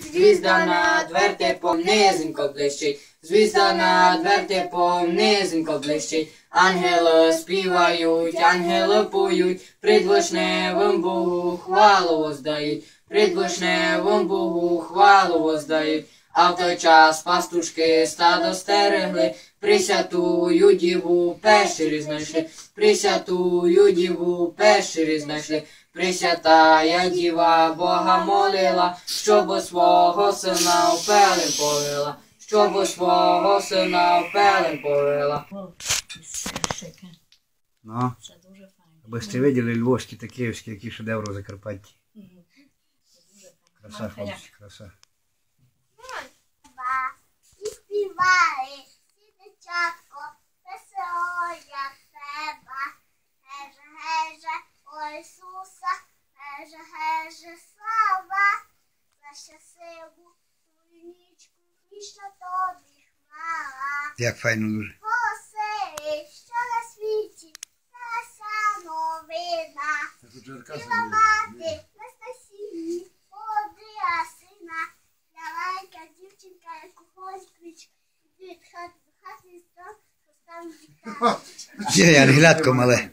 Звізда над вертепом низенько блищить, звізда над вертепом низенько блищить. Ангели співають, ангели поють, придвишневим Богу хвалу воздають, придвишневим Богу хвалу воздають. А в той час пастушки стадо стерегли, присятую діву пещері знайшли, присятую діву пещері знайшли. Пресвятая діва Бога молила, щоб у свого сина в пелен повела, щоб у свого сина в пелен повела. Ну, Це дуже файно. аби сте виділи львовські та київські, які шедеври у Закарпатті. Краса, хлопці, краса. Як файно дуже. Голоси, що на світі, краса новина. Біла мати, Настасії, молодия сина, Ялайка, дівчинка, яку ходить клич, від хати до хати, і став, поставив дітей. Є, ангелятко мале.